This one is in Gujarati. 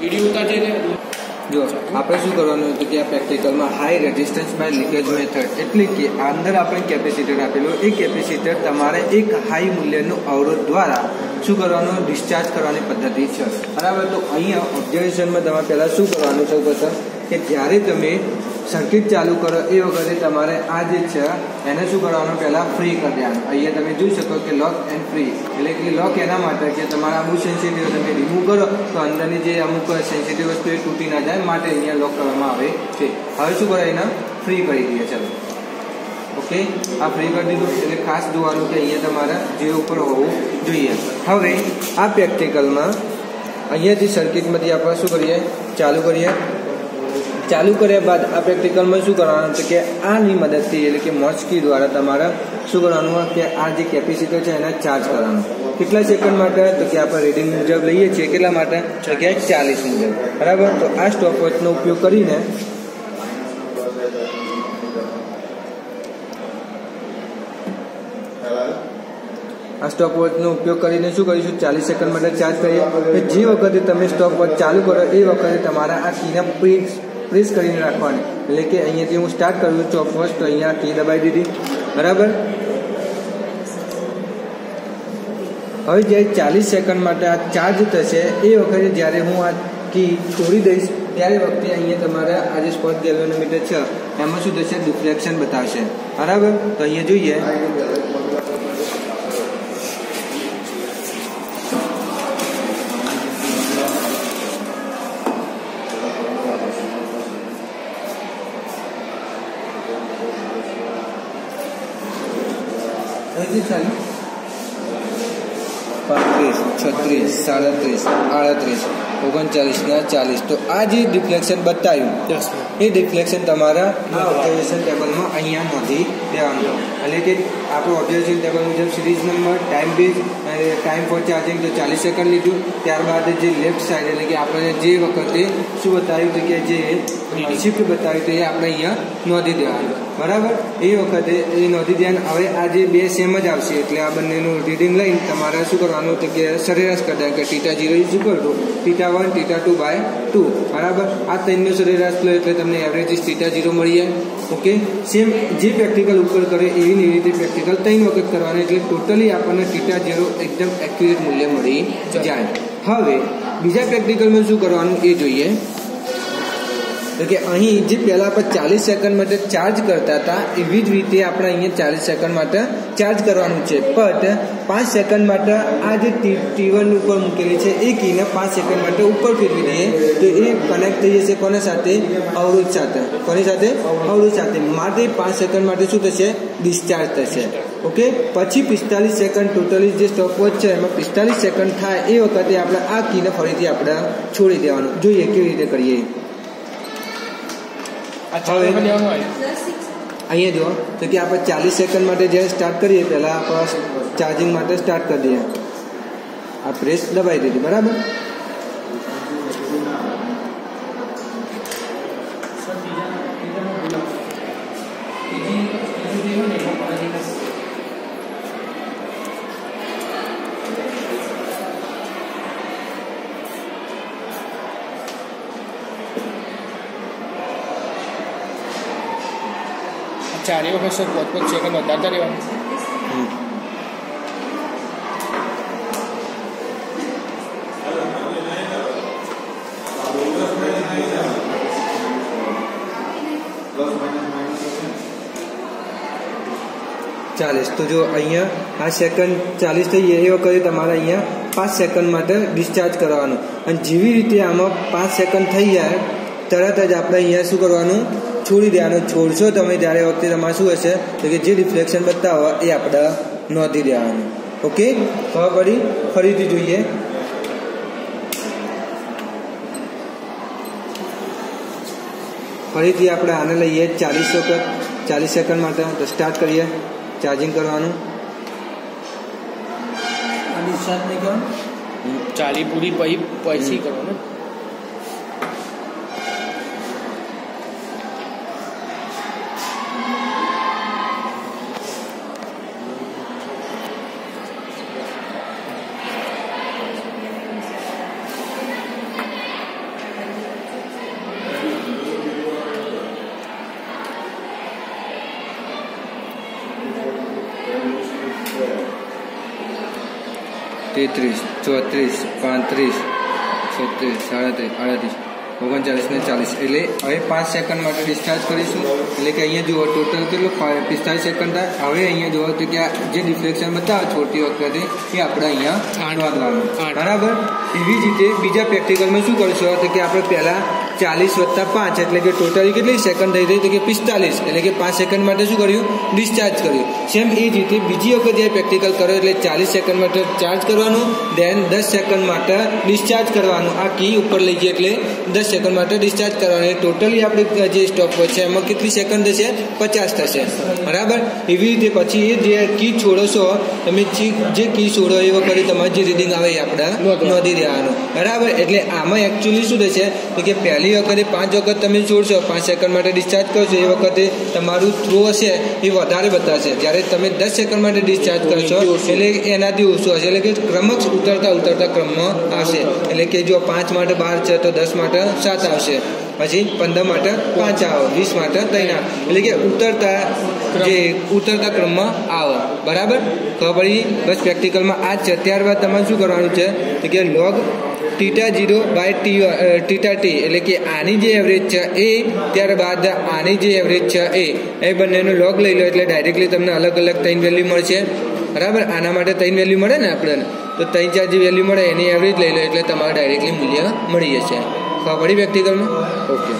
વીડિયો ઉતારજે જો, આપણે શું કરવાનું હતું કે આ પ્રેક્ટિકલમાં high resistance by leakage method એટલે કે અંદર આપણે કેપેસિટર આપેલું, એ કેપેસિટર તમારે એક હાઈ મૂલ્યનું અવરોધ દ્વારા શું કરવાનું? ડિસ્ચાર્જ કરવાની પદ્ધતિ છે. બરાબર? તો અહીંયા ઓબ્ઝર્વેશનમાં તમારે પહેલાં શું કરવાનું સૌ પ્રથમ કે જ્યારે તમે સર્કિટ ચાલુ કરો એ વખતે તમારે આ જે છે, એને શું કરવાનું? પહેલાં ફ્રી કરી દેવાનું. અહીંયા તમે જોઈ શકો કે લોક એન્ડ ફ્રી એટલે કે લોક એના માટે કે તમારા અમુક સેન્સિટિવ તમે રિમૂવ કરો, તો અંદરની જે અમુક સેન્સિટિવ વસ્તુ એ તૂટી ના જાય, માટે અહીંયા લોક કરવામાં આવે છે. હવે શું કરે એને? ફ્રી કરી દઈએ, ચાલો. ઓકે આ ફ્રી કરી દીધું. એટલે ખાસ જોવાનું કે અહીંયા તમારે જે ઉપર હોવું જોઈએ. હવે આ પ્રેક્ટિકલમાં અહીંયાથી સર્કિટમાંથી આપણે શું કરીએ? ચાલુ કરીએ. ચાલુ કર્યા બાદ આ પ્રેક્ટિકલમાં શું કરવાનું છે કે આની મદદથી એટલે કે મોસ્કી દ્વારા તમારે શું કરવાનું કે આ જે કેપેસિટર છે એને ચાર્જ કરવાનું. કેટલા સેકન્ડ માટે? તો કે આપણે રીડિંગ મુજબ લઈએ છીએ. કેટલા માટે? તો કે ચાલીસ મુજબ. બરાબર? તો આ સ્ટોપ વોચનો ઉપયોગ કરીને આ સ્ટોપ વોચનો ઉપયોગ કરીને શું કરીશું? ચાલીસ સેકન્ડ માટે ચાર્જ કરીએ. જે વખતે તમે સ્ટોપ વોચ ચાલુ કરો, એ વખતે તમારા આ કીના પ્રેસ પ્રેસ કરીને રાખવાની એટલે કે અહીંયાથી હું સ્ટાર્ટ કરું છું ફર્સ્ટ અહીંયા કી દબાવી દીધી. બરાબર? હવે જ્યારે ચાલીસ સેકન્ડ માટે આ ચાર્જ થશે, એ વખતે જ્યારે હું આ કી છોડી દઈશ, ત્યારે વખતે અહીંયા તમારે આ જે સ્પોટ ગેલ્વેનોમીટર છે, એમાં શું થશે? ડિફ્લેક્શન બતાવશે. બરાબર? તો અહીંયા જોઈએ. અહીંથી ચાલુ પાંત્રીસ છત્રીસ સાડત્રીસ આડત્રીસ ઓગણચાલીસ ને ચાલીસ. તો આ જે ડિફ્લેક્શન બતાવ્યું એ ડિફ્લેક્શન તમારા ઓબ્ઝર્વેશન ટેબલમાં અહીંયા નોંધી દેવાનું એટલે કે આપણું ઓબ્ઝર્વેશન ટેબલ મુજબ series number time base time for charging તો ચાલીસ સેકન્ડ લીધું. ત્યારબાદ જે લેફ્ટ સાઈડ એટલે કે આપણે જે વખતે શું બતાવ્યું હતું કે જે શિફ્ટ બતાવ્યું હતું એ આપણે અહીંયા નોંધી દેવાનું. બરાબર? એ વખતે એ નોંધી દેવાનું હવે આ જે બે સેમ જ આવશે એટલે આ બંનેનું રીડિંગ લઈને તમારે શું કરવાનું? તો જગ્યાએ સરેરાશ કરતા કે theta zero is equal to theta one theta two by two બરાબર? આ ત્રણનો સરેરાશ લો એટલે તમને એવરેજ ટીટા જીરો મળી જાય. ઓકે? સેમ જે પ્રેક્ટિકલ ઉપર કરે એવી ને એવી રીતે પ્રેક્ટિકલ ત્રણ વખત કરવાની એટલે ટોટલી આપણને ટીટા જીરો એકદમ એક્યુરેટ મૂલ્ય મળી જાય. હવે બીજા પ્રેક્ટિકલમાં શું કરવાનું એ જોઈએ. તો કે અહીં જે પહેલાં આપણે ચાલીસ સેકન્ડ માટે ચાર્જ કરતા હતા, એવી જ રીતે આપણે અહીંયા ચાલીસ સેકન્ડ માટે ચાર્જ કરવાનું છે. બટ પાંચ સેકન્ડ માટે આ જે ટી વન ઉપર મૂકેલી છે, એ કીને પાંચ સેકન્ડ માટે ઉપર ફેરવી દઈએ, તો એ કનેક્ટ થઈ જશે કોને સાથે? અવરોધ સાથે. કોની સાથે? અવરોધ સાથે. માટે પાંચ સેકન્ડ માટે શું થશે? ડિસ્ચાર્જ થશે. ઓકે પછી પિસ્તાલીસ સેકન્ડ ટોટલી જે સ્ટોપવોચ છે, એમાં પિસ્તાલીસ સેકન્ડ થાય એ વખતે આપણે આ કીને ફરીથી આપણે છોડી દેવાનું. જોઈએ કેવી રીતે કરીએ. અહીંયા જુઓ. તો કે આપણે ચાલીસ સેકન્ડ માટે જ્યારે સ્ટાર્ટ કરીએ પહેલાં આપણે ચાર્જિંગ માટે સ્ટાર્ટ કરી દઈએ. આ પ્રેસ દબાઈ દીધી બરાબર? ચારે વખત સર પોત પોત સેકન્ડ વધારતા રહેવાનું હમ. ચાલીસ તો જો અહીંયા આ સેકન્ડ ચાલીસ થઈ જાય એ વખતે તમારે અહીંયા પાંચ સેકન્ડ માટે ડિસ્ચાર્જ કરવાનું અને જેવી રીતે આમાં પાંચ સેકન્ડ થઈ જાય તરત જ આપણે અહીંયા શું કરવાનું? છોડી દેવાનું. છોડશો તમે ત્યારે વખતે તમારે શું હશે? તો કે જે રિફ્લેક્શન બતાવો એ આપણે નોંધી દેવાનું ઓકે હવે પડી ફરીથી જોઈએ. ફરીથી આપણે આને લઈએ ચાલીસ વખત. ચાલીસ સેકન્ડ માટે તો સ્ટાર્ટ કરીએ. ચાર્જિંગ કરવાનું. ચાલી પૂરી પછી પછી કરવાનું. તેત્રીસ ચોત્રીસ પાંત્રીસ છત્રીસ સાડત્રીસ આડત્રીસ ઓગણચાલીસ ને ચાલીસ. એટલે હવે પાંચ સેકન્ડ માટે ડિસ્ચાર્જ કરીશું. એટલે કે અહીંયા જુઓ ટોટલ કેટલું? પા- પિસ્તાલીસ સેકન્ડ થાય. હવે અહીંયા જુઓ તો કે જે ડિફ્લેક્શન બતાવે છોડતી વખતે એ આપણે અહીંયા. નોંધવાનું બરાબર? એવી જ રીતે બીજા પ્રેક્ટિકલમાં શું કરશો? તો કે આપણે પહેલા ચાલીસ વત્તા પાંચ એટલે કે ટોટલી કેટલી સેકન્ડ થઈ થઈ તો કે પિસ્તાલીસ એટલે કે પાંચ સેકન્ડ માટે શું કર્યું? ડિસ્ચાર્જ કર્યું. સેમ એ જ રીતે બીજી વખત જ્યારે પ્રેક્ટિકલ કરો એટલે ચાલીસ સેકન્ડ માટે ચાર્જ કરવાનું દેન દસ સેકન્ડ માટે ડિસ્ચાર્જ કરવાનું. આ કી ઉપર લઈ જઈએ એટલે દસ સેકન્ડ માટે ડિસ્ચાર્જ કરવાનું. ટોટલી આપણે જે સ્ટોપ હોય છે એમાં કેટલી સેકન્ડ થશે? પચાસ થશે. બરાબર? એવી રીતે પછી એ જે કી છોડો છો તમે જે કી છોડો એ વખતે તમારે જે રીડિંગ આવે એ આપણે. નોંધી દેવાનું બરાબર? એટલે આમાં એકચ્યુઅલી શું થશે? તો કે પહેલી વખતે પાંચ વખત તમે છોડશો પાંચ સેકન્ડ માટે ડિસ્ચાર્જ કરશો એ વખતે તમારું થ્રો હશે એ વધારે બતાવશે જ્યારે તમે દસ સેકન્ડ માટે ડિસ્ચાર્જ કરશો એટલે એનાથી ઓછું હશે. એટલે કે ક્રમક ઉતરતા ઉતરતા ક્રમમાં આવશે. એટલે કે જો પાંચ માટે બાર છે તો દસ માટે સાત આવશે. પછી પંદર માટે પાંચ આવે, વીસ માટે ત્રણ આવે. એટલે કે ઉતરતા જે ઉતરતા ક્રમમાં આવે. બરાબર? ખબર પડી બસ પ્રેક્ટિકલમાં આ છે. ત્યારબાદ તમારે શું કરવાનું છે? તો કે log theta zero by T theta T એટલે કે આની જે એવરેજ છે એ, ત્યારબાદ આની જે એવરેજ છે એ એ બંનેનો લોગ લઈ લો એટલે ડાયરેક્ટલી તમને અલગ અલગ ત્રણ વેલ્યુ મળશે. બરાબર? આના માટે ત્રણ વેલ્યુ મળે ને આપણને? તો ત્રણ ચાર જે વેલ્યુ મળે એની એવરેજ લઈ લો એટલે તમારે ડાયરેક્ટલી મૂલ્ય મળી જશે. પડી પ્રેક્ટિકલમાં ઓકે.